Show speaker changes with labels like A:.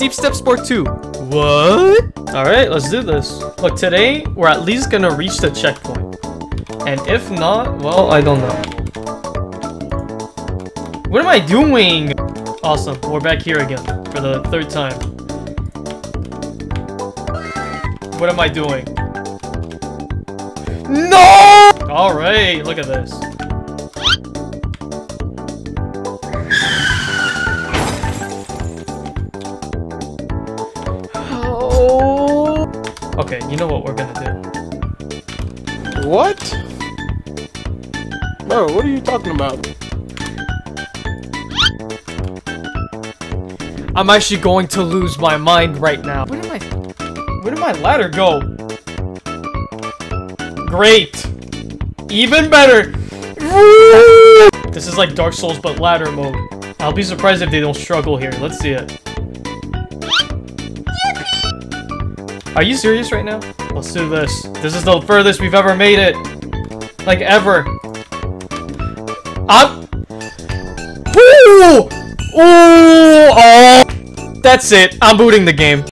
A: Steep Steps Part 2. What? Alright, let's do this. Look, today, we're at least gonna reach the checkpoint. And if not, well, I don't know. What am I doing? Awesome, we're back here again for the third time. What am I doing? No! Alright, look at this. Okay, you know what we're gonna do.
B: What? Bro, what are you talking about?
A: I'm actually going to lose my mind right now. Where did my Where did my ladder go? Great! Even better! This is like Dark Souls but ladder mode. I'll be surprised if they don't struggle here. Let's see it. Are you serious right now? Let's do this. This is the furthest we've ever made it. Like, ever. I'm... Ooh! Ooh! Oh! That's it. I'm booting the game.